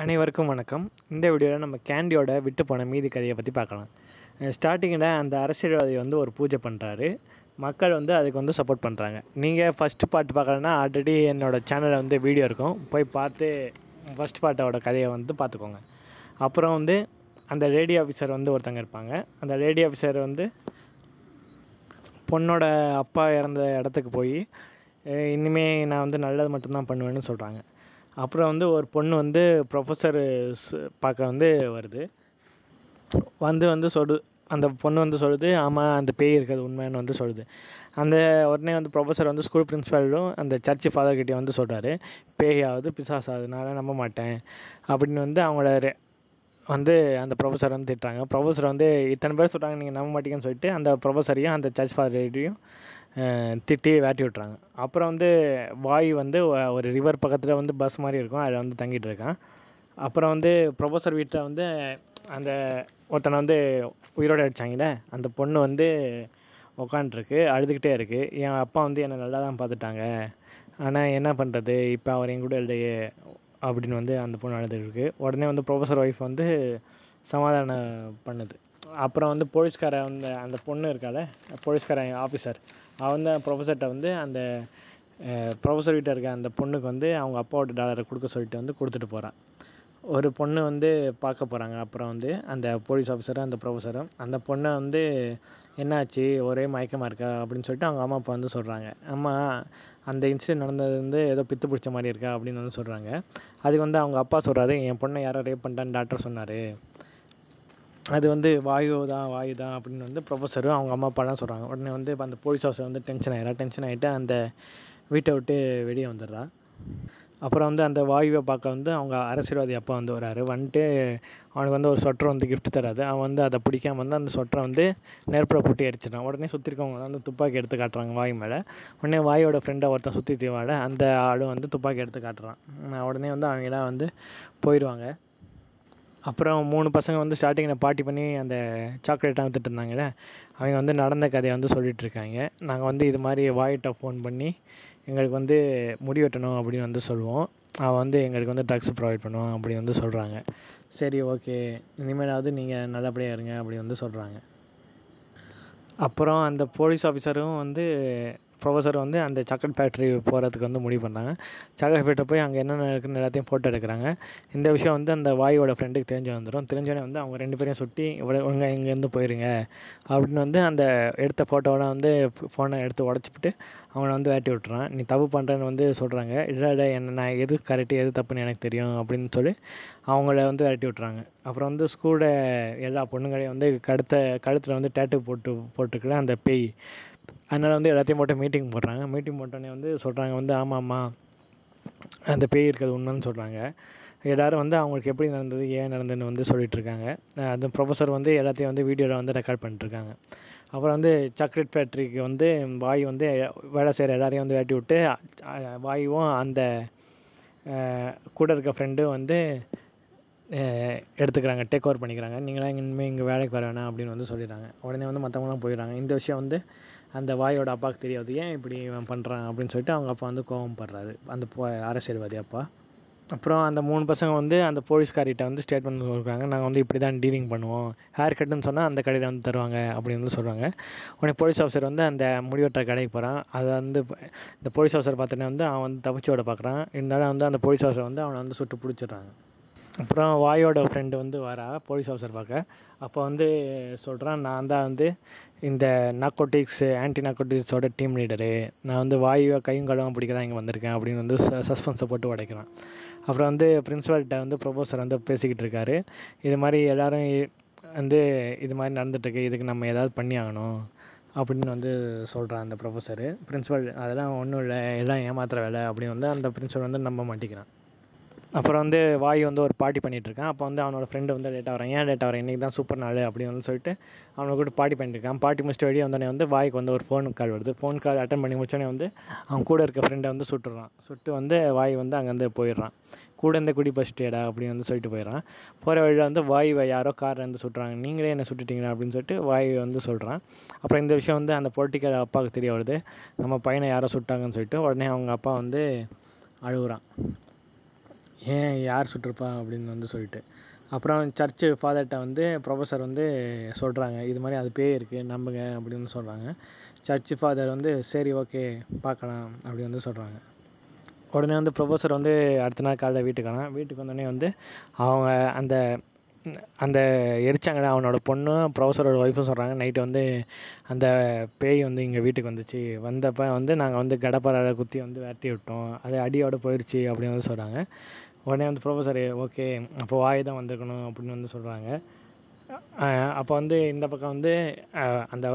அனைவருக்கும் வணக்கம். இந்த வீடியோவில் நம்ம கேண்டியோட விட்டு போன மீதி கதையை பற்றி பார்க்கலாம். ஸ்டார்டிங்கில் அந்த அரசியல்வாதி வந்து ஒரு பூஜை பண்ணுறாரு மக்கள் வந்து அதுக்கு வந்து சப்போர்ட் பண்ணுறாங்க நீங்கள் ஃபஸ்ட்டு பார்ட் பார்க்கலன்னா ஆல்ரெடி என்னோடய சேனலில் வந்து வீடியோ இருக்கும். போய் பார்த்து ஃபஸ்ட் பார்ட்டோட கதையை வந்து பார்த்துக்கோங்க. அப்புறம் வந்து அந்த லேடி ஆஃபீஸர் வந்து ஒருத்தங்க இருப்பாங்க. அந்த லேடி ஆஃபீஸர் வந்து பொண்ணோட அப்பா இறந்த இடத்துக்கு போய் இனிமேல் நான் வந்து நல்லது மட்டும்தான் பண்ணுவேன்னு சொல்கிறாங்க அப்புறம் வந்து ஒரு பொண்ணு வந்து ப்ரொஃபஸர் பார்க்க வந்து வருது. வந்து வந்து சொல்லு அந்த பொண்ணு வந்து சொல்லுது ஆமாம் அந்த பேய் இருக்கிறது உண்மைன்னு வந்து சொல்லுது. அந்த உடனே வந்து ப்ரொஃபஸர் வந்து ஸ்கூல் பிரின்ஸிபாலும் அந்த சர்ச்சு ஃபாதர்கிட்டே வந்து சொல்கிறாரு ஆகுது பிசாஸ் ஆகுதுனால நம்ப மாட்டேன். அப்படின்னு வந்து அவங்களோட ரெ- வந்து அந்த ப்ரொஃபஸர் வந்து திட்டுறாங்க. ப்ரொஃபஸர் வந்து இத்தனை பேர் சொல்கிறாங்க நீங்கள் நம்ப மாட்டீங்கன்னு சொல்லிட்டு அந்த ப்ரொஃபஸரையும் அந்த சர்ச் ஃபாதர்கிட்டையும் திட்டி வேட்டி விட்றாங்க அப்புறம் வந்து வாய் வந்து ஒரு ரிவர் பக்கத்தில் வந்து பஸ் மாதிரி இருக்கும். அதில் வந்து தங்கிட்டு இருக்கான். அப்புறம் வந்து ப்ரொஃபஸர் வீட்டில் வந்து அந்த ஒருத்தனை வந்து உயிரோடு அடித்தாங்கல்ல அந்த பொண்ணு வந்து உக்காண்ட்ருக்கு அழுதுகிட்டே இருக்குது என் அப்பா வந்து என்னை நல்லா தான் பார்த்துட்டாங்க. ஆனால் என்ன பண்ணுறது இப்போ அவர் என் கூட இல்லையே அப்படின்னு வந்து அந்த பொண்ணு அழுதுட்டு இருக்கு. உடனே வந்து ப்ரொஃபஸர் ஒய்ஃப் வந்து சமாதானம் பண்ணுது. அப்புறம் வந்து போலீஸ்கார வந்து அந்த பொண்ணு இருக்கால போலீஸ்கார ஆஃபீஸர் அவன் வந்து ப்ரொஃபஸர்கிட்ட வந்து அந்த ப்ரொஃபஸர் வீட்டில் இருக்க அந்த பொண்ணுக்கு வந்து அவங்க அப்பாவோட டாலரை கொடுக்க சொல்லிட்டு வந்து கொடுத்துட்டு போகிறான் ஒரு பொண்ணு வந்து பார்க்க போகிறாங்க அப்புறம் வந்து அந்த போலீஸ் ஆஃபீஸரும் அந்த ப்ரொஃபஸரும் அந்த பொண்ணை வந்து என்னாச்சு? ஒரே மயக்கமாக இருக்கா? அப்படின்னு சொல்லிட்டு அவங்க அம்மா அப்பா வந்து சொல்கிறாங்க அம்மா அந்த இன்சிடென்ட் நடந்தது வந்து ஏதோ பித்து பிடிச்ச மாதிரி இருக்கா? அப்படின்னு வந்து சொல்கிறாங்க அதுக்கு வந்து அவங்க அப்பா சொல்கிறாரு என் பொண்ணை யாரோ ரேப் பண்ணிட்டான்னு டாக்டர் சொன்னார். அது வந்து வாயு தான் வாயு தான் அப்படின்னு வந்து ப்ரொஃபஸரும் அவங்க அம்மா அப்பாலாம் சொல்கிறாங்க உடனே வந்து இப்போ அந்த போலீஸ் ஆஃபீஸர் வந்து டென்ஷன் ஆயிடுறா. டென்ஷன் ஆகிட்டு அந்த வீட்டை விட்டு வெளியே வந்துடுறா. அப்புறம் வந்து அந்த வாயுவை பார்க்க வந்து அவங்க அரசியல்வாதி அப்பா வந்து வராரு. வந்துட்டு அவனுக்கு வந்து ஒரு சொட்டர் வந்து கிஃப்ட் தராது. அவன் வந்து அதை பிடிக்காம வந்து அந்த சொட்டரை வந்து நெருப்பில் போட்டு எரிச்சிடான் உடனே சுற்றி இருக்கவங்க வந்து துப்பாக்கி எடுத்து காட்டுறாங்க வாய் மேலே. உடனே வாயோட ஃப்ரெண்டை ஒருத்தன் சுற்றி தீவாட அந்த ஆளும் வந்து துப்பாக்கி எடுத்து காட்டுறான். உடனே வந்து அவங்களாம் வந்து போயிடுவாங்க அப்புறம் மூணு பசங்க வந்து ஸ்டார்டிங்கில் பார்ட்டி பண்ணி அந்த சாக்லேட்டாக வித்துட்டு இருந்தாங்கல்ல அவங்க வந்து நடந்த கதையை வந்து சொல்லிகிட்ருக்காங்க நாங்கள் வந்து இது மாதிரி வாயிட்ட ஃபோன் பண்ணி எங்களுக்கு வந்து முடி வெட்டணும் அப்படின்னு வந்து சொல்லுவோம். அவன் வந்து எங்களுக்கு வந்து ட்ரக்ஸ் ப்ரொவைட் பண்ணுவான் அப்படி வந்து சொல்கிறாங்க சரி ஓகே இனிமேலாவது நீங்கள் நல்லபடியாக இருங்க அப்படி வந்து சொல்கிறாங்க அப்புறம் அந்த போலீஸ் ஆஃபீஸரும் வந்து ப்ரொஃபஸர் வந்து அந்த சாக்லேட் ஃபேக்ட்ரி போகிறதுக்கு வந்து முடிவு பண்ணாங்க. சாக்லேட் ஃபேக்ட்ரி போய் அங்கே என்னென்ன இருக்குன்னு எல்லாத்தையும் ஃபோட்டோ எடுக்கிறாங்க. இந்த விஷயம் வந்து அந்த வாயோட ஃப்ரெண்டுக்கு தெரிஞ்சு வந்துடும் தெரிஞ்சோடனே வந்து அவங்க ரெண்டு பேரையும் சுட்டி இவ்வளோ இங்கே இங்கேருந்து போயிருங்க. அப்படின்னு வந்து அந்த எடுத்த ஃபோட்டோவோட வந்து ஃபோனை எடுத்து உடச்சிப்புட்டு அவனை வந்து வேட்டி விட்டுறான். நீ தப்பு பண்ணுறேன்னு வந்து சொல்கிறாங்க இல்லை என்ன நான் எது கரெக்டு எது தப்புன்னு எனக்கு தெரியும். அப்படின்னு சொல்லி அவங்கள வந்து விரட்டி விட்டுறாங்க. அப்புறம் வந்து ஸ்கூலில் எல்லா பொண்ணுங்களையும் வந்து கடுத்த கழுத்தில் வந்து டேட்டு போட்டு போட்டுக்கிற அந்த பேய். அதனால் வந்து எல்லாத்தையும் போட்டு மீட்டிங் போடுறாங்க. மீட்டிங் போட்டோடனே வந்து சொல்கிறாங்க வந்து ஆமாம் அந்த பேய் இருக்கிறது உண்மைன்னு சொல்கிறாங்க எல்லாரும் வந்து அவங்களுக்கு எப்படி நடந்தது ஏன் நடந்ததுன்னு வந்து சொல்லிகிட்ருக்காங்க அந்த ப்ரொஃபஸர் வந்து எல்லாத்தையும் வந்து வீடியோவில் வந்து ரெக்கார்ட் பண்ணிட்டுருக்காங்க அப்புறம் வந்து சாக்லேட் ஃபேக்ட்ரிக்கு வந்து வாயு வந்து வேலை செய்கிற எல்லாரையும் வந்து வேட்டி விட்டு வாயும் வாயுவும் அந்த கூட இருக்க ஃப்ரெண்டும் வந்து எடுத்துக்கிறாங்க டேக் ஓவர் பண்ணிக்கிறாங்க. நீங்களாம் இனிமேல் இங்கே வேலைக்கு வர வேணாம் அப்படின்னு வந்து சொல்லிடுறாங்க. உடனே வந்து மற்றவங்களாம் போயிடுறாங்க. இந்த விஷயம் வந்து அந்த வாயோட அப்பாவுக்கு தெரியாது. ஏன் இப்படி இவன் பண்ணுறான் அப்படின்னு சொல்லிட்டு அவங்க அப்பா வந்து கோவப்படுறாரு அந்த போ- அரசியல்வாதி அப்பா. அப்புறம் அந்த மூணு பசங்க வந்து அந்த போலீஸ்காரிட்ட வந்து ஸ்டேட்மெண்ட் கொடுக்குறாங்க. நாங்கள் வந்து இப்படி தான் டீலிங் பண்ணுவோம் ஹேர் கட்டுன்னு சொன்னால் அந்த கடையில் வந்து தருவாங்க அப்படின்னு வந்து சொல்கிறாங்க உடனே போலீஸ் ஆஃபீஸர் வந்து அந்த முடிவெட்டுற கடைக்கு போகிறான் அதை வந்து இந்த போலீஸ் ஆஃபீஸர் பார்த்தோன்னே வந்து அவன் வந்து தப்பிச்சு பார்க்குறான். இருந்தாலும் வந்து அந்த போலீஸ் ஆஃபீஸர் வந்து அவனை வந்து சுட்டு பிடிச்சிடுறாங்க. அப்புறம் வாயோட ஃப்ரெண்டு வந்து வரா போலீஸ் ஆஃபீஸர் பார்க்க. அப்போ வந்து சொல்கிறான் நான் தான் வந்து இந்த நாக்கோட்டிக்ஸ் ஆன்டி நாக்கோட்டிக்ஸோட டீம் லீடரு நான் வந்து வாயுவை கையும் களவும் பிடிக்கிறதா இங்கே வந்திருக்கேன் அப்படின்னு வந்து சஸ்பென்ஸை போட்டு உடைக்கிறான். அப்புறம் வந்து பிரின்ஸிபால்கிட்ட வந்து ப்ரொஃபஸர் வந்து பேசிக்கிட்டு இருக்காரு. இது மாதிரி எல்லோரும் வந்து இது மாதிரி நடந்துட்டுருக்கு இதுக்கு நம்ம ஏதாவது பண்ணி ஆகணும் அப்படின்னு வந்து சொல்கிறான் அந்த ப்ரொஃபஸரு பிரின்ஸிபல் அதெல்லாம் ஒன்றும் இல்லை எல்லாம் ஏமாத்துகிற வேலை அப்படின்னு வந்து அந்த பிரின்ஸிபல் வந்து நம்ப மாட்டேங்கிறான். அப்புறம் வந்து வாய் வந்து ஒரு பார்ட்டி பண்ணிகிட்ருக்கான் அப்போ வந்து அவனோட ஃப்ரெண்டு வந்து லேட்டாக வரான். ஏன் லேட்டாக வரேன்? இன்றைக்கி தான் சூப்பர் நாள் அப்படின்னு சொல்லிட்டு அவனை கூட பார்ட்டி பண்ணிட்டுருக்கான். பாட்டி பார்ட்டி முடிச்சுட்டு வெளியே வந்தோடனே வந்து வாய்க்கு வந்து ஒரு ஃபோன் கால் வருது. ஃபோன் கால் அட்டன் பண்ணி முடிச்சோடனே வந்து அவன் கூட இருக்க ஃப்ரெண்டை வந்து சுட்டுறான். சுட்டு வந்து வாய் வந்து அங்கேருந்து போயிடுறான். கூட இருந்த குடி பஸ்டேடா அப்படின்னு வந்து சொல்லிட்டு போயிடுறான். போகிற வழியில் வந்து வாயுவை யாரோ காரில் இருந்து சுட்டுறாங்க. நீங்களே என்ன சுட்டுட்டீங்களா? அப்படின்னு சொல்லிட்டு வாயு வந்து சொல்கிறான் அப்புறம் இந்த விஷயம் வந்து அந்த பொலிட்டிக்கல் அப்பாவுக்கு தெரிய வருது. நம்ம பையனை யாரோ சுட்டாங்கன்னு சொல்லிட்டு உடனே அவங்க அப்பா வந்து அழுகுறான். ஏன் யார் சுட்டிருப்பா அப்படின்னு வந்து சொல்லிட்டு. அப்புறம் சர்ச்சு ஃபாதர்கிட்ட வந்து ப்ரொஃபஸர் வந்து சொல்கிறாங்க இது மாதிரி அது பேய் இருக்குது நம்புங்க அப்படின்னு சொல்கிறாங்க சர்ச்சு ஃபாதர் வந்து சரி ஓகே பார்க்கலாம் அப்படி வந்து சொல்கிறாங்க உடனே வந்து ப்ரொஃபஸர் வந்து அடுத்த நாள் காலைல வீட்டுக்கு வரான். வீட்டுக்கு வந்தோடனே வந்து அவங்க அந்த அந்த எரிச்சாங்கடா அவனோட பொண்ணும் ப்ரொஃபஸரோட ஒய்ஃபும் சொல்கிறாங்க நைட்டு வந்து அந்த பேய் வந்து எங்கள் வீட்டுக்கு வந்துச்சு. வந்தப்போ வந்து நாங்கள் வந்து கடப்பாறை குத்தி வந்து விரட்டி விட்டோம். அது அடியோடு போயிடுச்சு அப்படின்னு வந்து சொல்கிறாங்க உடனே வந்து ப்ரொஃபஸர் ஓகே அப்போ வாய் தான் வந்திருக்கணும் அப்படின்னு வந்து சொல்கிறாங்க அப்போ வந்து இந்த பக்கம் வந்து அந்த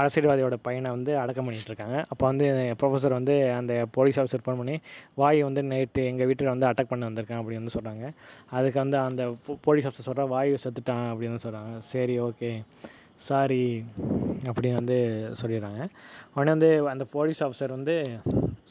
அரசியல்வாதியோட பையனை வந்து அடக்கம் பண்ணிகிட்ருக்காங்க இருக்காங்க. அப்போ வந்து ப்ரொஃபஸர் வந்து அந்த போலீஸ் ஆஃபீஸர் ஃபோன் பண்ணி வாய் வந்து நைட்டு எங்கள் வீட்டில் வந்து அட்டாக் பண்ண வந்திருக்கான் அப்படின்னு வந்து சொல்கிறாங்க அதுக்கு வந்து அந்த போலீஸ் ஆஃபீஸர் சொல்கிற வாய் செத்துட்டான் அப்படின்னு சொல்கிறாங்க சரி ஓகே சாரி அப்படின்னு வந்து சொல்லிடுறாங்க. உடனே வந்து அந்த போலீஸ் ஆஃபீஸர் வந்து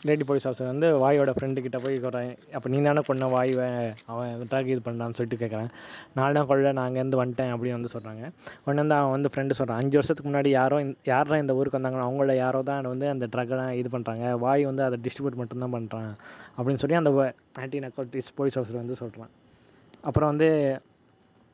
லேடி போலீஸ் ஆஃபீஸர் வந்து வாயோட ஃப்ரெண்டு கிட்ட போய் சொல்கிறேன் அப்போ நீ தானே கொன்ன வாயுவை அவன் எதுக்காக இது பண்ணான்னு சொல்லிட்டு கேட்குறேன் நான் தான் கொள்ள நான் அங்கேருந்து வந்துட்டேன் அப்படின்னு வந்து சொல்கிறாங்க உடனே வந்து அவன் வந்து ஃப்ரெண்டு சொல்கிறான் அஞ்சு வருஷத்துக்கு முன்னாடி யாரோ இந்த- யாரெல்லாம் இந்த ஊருக்கு வந்தாங்களோ அவங்கள யாரோ தான் வந்து அந்த ட்ரக்கெல்லாம் இது பண்ணுறாங்க வாய் வந்து அதை டிஸ்ட்ரிபியூட் மட்டும்தான் பண்ணுறான் அப்படின்னு சொல்லி அந்த ஆன்டி நக்கோட்டிஸ் போலீஸ் ஆஃபீஸர் வந்து சொல்கிறான் அப்புறம் வந்து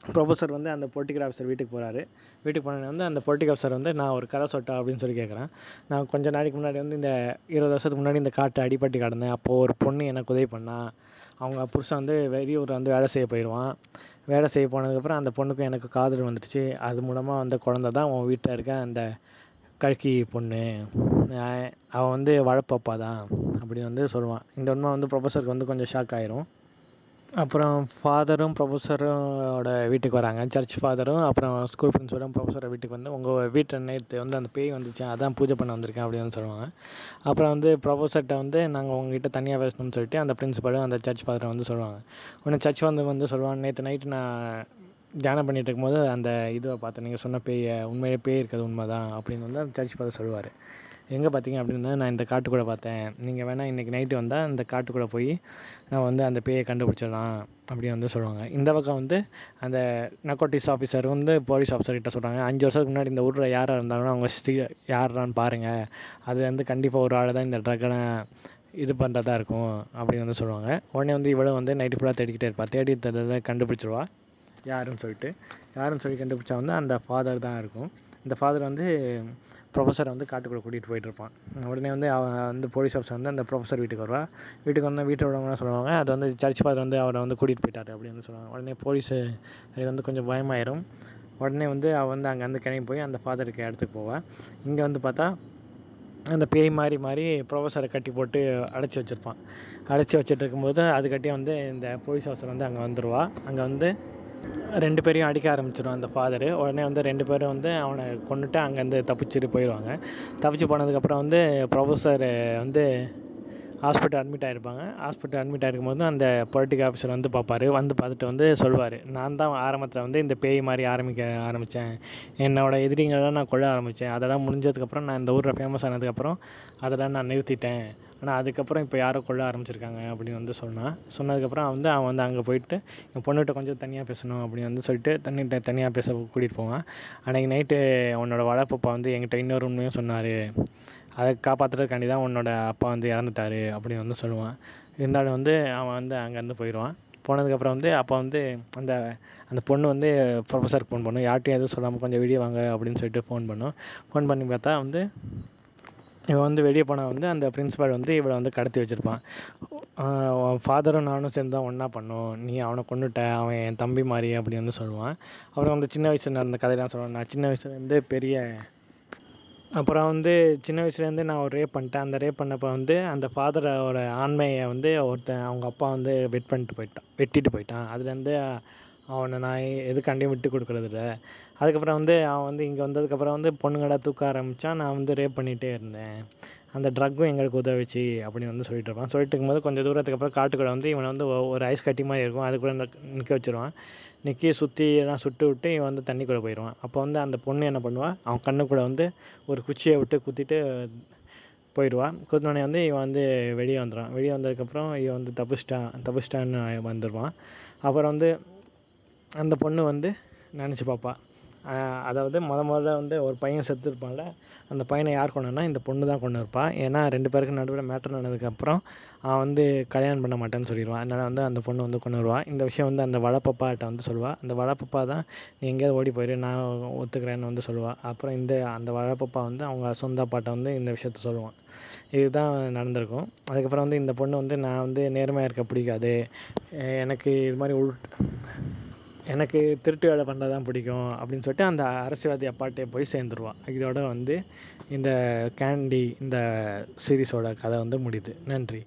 ப்ரொஃபஸர் வந்து அந்த பொலிட்டிக்கல் ஆஃபீஸர் வீட்டுக்கு போகிறாரு வீட்டுக்கு போனோடனே வந்து அந்த பொலிட்டிக்கல் ஆஃபீஸர் வந்து நான் ஒரு கதை சொட்டா அப்படின்னு சொல்லி கேட்குறேன் நான் கொஞ்ச நாளைக்கு முன்னாடி வந்து இந்த இருபது வருஷத்துக்கு முன்னாடி இந்த காட்டு அடிபட்டு கிடந்தேன். அப்போது ஒரு பொண்ணு எனக்கு உதவி பண்ணிணா அவங்க புருஷன் வந்து வெளியூர் வந்து வேலை செய்ய போயிடுவான் வேலை செய்ய போனதுக்கப்புறம் அந்த பொண்ணுக்கும் எனக்கு காதல் வந்துடுச்சு அது மூலமாக வந்த குழந்த தான் உன் வீட்டில் இருக்க அந்த கல்கி பொண்ணு. அவன் வந்து வளர்ப்பப்பா தான் அப்படின்னு வந்து சொல்லுவான். இந்த உண்மை வந்து ப்ரொஃபஸருக்கு வந்து கொஞ்சம் ஷாக் ஆயிரும். அப்புறம் ஃபாதரும் ப்ரொஃபஸரோட வீட்டுக்கு வராங்க. சர்ச் ஃபாதரும் அப்புறம் ஸ்கூல் ப்ரின்ஸிபலும் ப்ரொஃபஸரோட வீட்டுக்கு வந்து உங்கள் வீட்டை நேற்று வந்து அந்த பேய் வந்துச்சு அதான் பூஜை பண்ண வந்திருக்கேன் அப்படின்னு சொல்லுவாங்க. அப்புறம் வந்து ப்ரொஃபஸர்கிட்ட வந்து நாங்கள் உங்ககிட்ட தனியாக பேசணும்னு சொல்லிட்டு அந்த ப்ரின்ஸிபலும் அந்த சர்ச் ஃபாதரை வந்து சொல்லுவாங்க. உடனே சர்ச் வந்து வந்து சொல்லுவாங்க நேற்று நைட்டு நான் தியானம் பண்ணிட்டு இருக்கும்போது அந்த இதுவை பார்த்தேன். நீங்கள் சொன்ன பேயை உண்மையிலே பேய் இருக்கிறது உண்மை தான் அப்படின்னு வந்து அந்த சர்ச் ஃபாதர் சொல்லுவார். எங்கே பார்த்தீங்க அப்படின்னா நான் இந்த காட்டுக்குள்ளே பார்த்தேன் நீங்கள் வேணால் இன்றைக்கி நைட்டு வந்தால் இந்த காட்டுக்குள்ளே போய் நான் வந்து அந்த பேயை கண்டுபிடிச்சிடலாம் அப்படின்னு வந்து சொல்லுவாங்க. இந்த பக்கம் வந்து அந்த நக்கோட்டிஸ் ஆஃபீஸர் வந்து போலீஸ் ஆஃபீஸர்கிட்ட சொல்கிறாங்க அஞ்சு வருஷத்துக்கு முன்னாடி இந்த ஊரில் யாராக இருந்தாலும் அவங்க ஸ்ரீ யாரான்னு பாருங்கள் அது வந்து கண்டிப்பாக ஒரு ஆள் தான் இந்த ட்ரக்கனை இது பண்ணுறதா இருக்கும் அப்படின்னு வந்து சொல்லுவாங்க. உடனே வந்து இவளும் வந்து நைட்டு ஃபுல்லாக தேடிக்கிட்டே இருப்பாள் தேடி தேட கண்டுபிடிச்சிருவா. யாருன்னு சொல்லிட்டு யாருன்னு சொல்லி கண்டுபிடிச்சா வந்து அந்த ஃபாதர் தான் இருக்கும். இந்த ஃபாதர் வந்து ப்ரொஃபஸரை வந்து காட்டுக்குள்ளே கூட்டிகிட்டு போயிட்டு இருப்பான். உடனே வந்து அவன் வந்து போலீஸ் ஆஃபீஸர் வந்து அந்த ப்ரொஃபஸர் வீட்டுக்கு வருவா. வீட்டுக்கு வந்து வீட்டை விடவங்களாம் சொல்லுவாங்க. அது வந்து சர்ச் ஃபாதர் வந்து அவரை வந்து கூட்டிகிட்டு போயிட்டார் அப்படின்னு சொல்லுவாங்க. உடனே போலீஸு அது வந்து கொஞ்சம் பயமாயிரும். உடனே வந்து அவள் வந்து அங்கேருந்து கிளம்பி போய் அந்த ஃபாதருக்கு இடத்துக்கு போவாள் இங்கே வந்து பார்த்தா அந்த பேய் மாதிரி மாதிரி ப்ரொஃபஸரை கட்டி போட்டு அடைச்சி வச்சுருப்பான். அடைச்சி வச்சுட்டு இருக்கும்போது அது வந்து இந்த போலீஸ் ஆஃபீஸர் வந்து அங்கே வந்துடுவா அங்கே வந்து ரெண்டு பேரையும் அடிக்க ஆரம்பிச்சிடும் அந்த ஃபாதரு உடனே வந்து ரெண்டு பேரும் வந்து அவனை கொண்டுட்டு அங்கேருந்து தப்பிச்சுட்டு போயிடுவாங்க. தப்பிச்சு போனதுக்கப்புறம் வந்து ப்ரொஃபஸர் வந்து ஹாஸ்பிட்டல் அட்மிட் ஆகிருப்பாங்க ஹாஸ்பிட்டல் அட்மிட் ஆகிருக்கும்போது அந்த பொலிட்டிக் ஆஃபீஸர் வந்து பார்ப்பாரு. வந்து பார்த்துட்டு வந்து சொல்லுவார் நான் தான் ஆரம்பத்தில் வந்து இந்த பேய் மாதிரி ஆரம்பிக்க ஆரம்பித்தேன் என்னோட எதிரிங்களெல்லாம் நான் கொல்ல ஆரம்பித்தேன் அதெல்லாம் முடிஞ்சதுக்கப்புறம் நான் இந்த ஊரில் ஃபேமஸ் ஆனதுக்கப்புறம் அதெல்லாம் நான் நிறுத்திட்டேன். ஆனால் அதுக்கப்புறம் இப்போ யாரோ கொல்ல ஆரம்பிச்சிருக்காங்க அப்படின்னு வந்து சொன்னான் சொன்னதுக்கப்புறம் வந்து அவன் வந்து அங்கே போயிட்டு என் பொண்ணுகிட்ட கொஞ்சம் தனியாக பேசணும் அப்படின்னு வந்து சொல்லிட்டு தண்ணிகிட்ட தனியாக பேச கூட்டிகிட்டு போவான். அன்றைக்கி நைட்டு உன்னோட வளர்ப்பப்பா வந்து என்கிட்ட இன்னொரு உண்மையும் சொன்னார். அதை காப்பாற்றுறதுக்காண்டி தான் உன்னோட அப்பா வந்து இறந்துட்டாரு அப்படின்னு வந்து சொல்லுவான். இருந்தாலும் வந்து அவன் வந்து அங்கேருந்து போயிடுவான். போனதுக்கப்புறம் வந்து அப்போ வந்து அந்த அந்த பொண்ணு வந்து ப்ரொஃபஸருக்கு ஃபோன் பண்ணும். யார்கிட்டையும் எதுவும் சொல்லாமல் கொஞ்சம் வெளியே வாங்க அப்படின்னு சொல்லிட்டு ஃபோன் பண்ணும். ஃபோன் பண்ணி பார்த்தா வந்து இவன் வந்து வெளியே போனால் வந்து அந்த பிரின்ஸிபால் வந்து இவளை வந்து கடத்தி வச்சுருப்பான். ஃபாதரும் நானும் சேர்ந்து தான் ஒன்றா பண்ணோம். நீ அவனை கொண்டுட்ட அவன் என் தம்பி மாதிரி அப்படின்னு வந்து சொல்லுவான். அப்புறம் வந்து சின்ன வயசில் நடந்த கதையெல்லாம் சொல்லுவான். நான் சின்ன வயசுலேருந்து பெரிய அப்புறம் வந்து சின்ன வயசுலேருந்து நான் ஒரு ரேப் பண்ணிட்டேன். அந்த ரேப் பண்ணப்போ வந்து அந்த ஃபாதரோட ஆண்மையை வந்து ஒருத்தன் அவங்க அப்பா வந்து வெட் பண்ணிட்டு போயிட்டான் வெட்டிட்டு போயிட்டான். அதுலேருந்து அவனை நான் எதுக்காண்டியும் விட்டு கொடுக்குறது இல்லை அதுக்கப்புறம் வந்து அவன் வந்து இங்கே வந்ததுக்கப்புறம் வந்து பொண்ணுங்கடா தூக்க ஆரம்பித்தான் நான் வந்து ரேப் பண்ணிகிட்டே இருந்தேன். அந்த ட்ரக்கும் எங்களுக்கு உதவிச்சு அப்படின்னு வந்து சொல்லிட்டு இருப்பான். சொல்லிட்டு இருக்கும்போது கொஞ்சம் தூரத்துக்கு அப்புறம் காட்டுக்குள்ளே வந்து இவனை வந்து ஒரு ஐஸ் கட்டி மாதிரி இருக்கும். அதுக்குள்ளே நிற்க வச்சிருவான். நிற்கி சுற்றி எல்லாம் சுட்டு விட்டு இவன் வந்து தண்ணிக்குள்ளே போயிடுவான். அப்போ வந்து அந்த பொண்ணு என்ன பண்ணுவாள் அவன் கண்ணுக்குள்ளே வந்து ஒரு குச்சியை விட்டு குத்திட்டு போயிடுவான் குத்தினோடனே வந்து இவன் வந்து வெளியே வந்துடுவான். வெளியே வந்ததுக்கப்புறம் இவன் வந்து தப்பிச்சிட்டான். தப்பிச்சிட்டான்னு வந்துடுவான். அப்புறம் வந்து அந்த பொண்ணு வந்து நினச்சி பார்ப்பா அதாவது முத முதல்ல வந்து ஒரு பையன் செத்துருப்பான்ல அந்த பையனை யார் கொண்டுனா இந்த பொண்ணு தான் கொண்டு இருப்பாள் ஏன்னா ரெண்டு பேருக்கு நடுவில் மேட்டர் நடந்ததுக்கப்புறம் அவன் வந்து கல்யாணம் பண்ண மாட்டேன்னு சொல்லிடுவான். அதனால் வந்து அந்த பொண்ணு வந்து கொண்டு வருவான் இந்த விஷயம் வந்து அந்த வளப்பப்பாட்ட வந்து சொல்லுவாள் அந்த வளப்பப்பா தான் நீ எங்கேயாவது ஓடி போயிரு நான் ஒத்துக்கிறேன்னு வந்து சொல்லுவாள் அப்புறம் இந்த அந்த வளப்பப்பா வந்து அவங்க சொந்த அப்பாட்ட வந்து இந்த விஷயத்த சொல்லுவான். இதுதான் நடந்திருக்கும். அதுக்கப்புறம் வந்து இந்த பொண்ணு வந்து நான் வந்து நேர்மையாக இருக்க பிடிக்காது. எனக்கு இது மாதிரி உள் எனக்கு திருட்டு வேலை பண்ணுறது தான் பிடிக்கும் அப்படின்னு சொல்லிட்டு அந்த அரசியல்வாதி அப்பாட்டே போய் சேர்ந்துருவான். இதோட வந்து இந்த கேண்டி இந்த சீரிஸோட கதை வந்து முடியுது. நன்றி.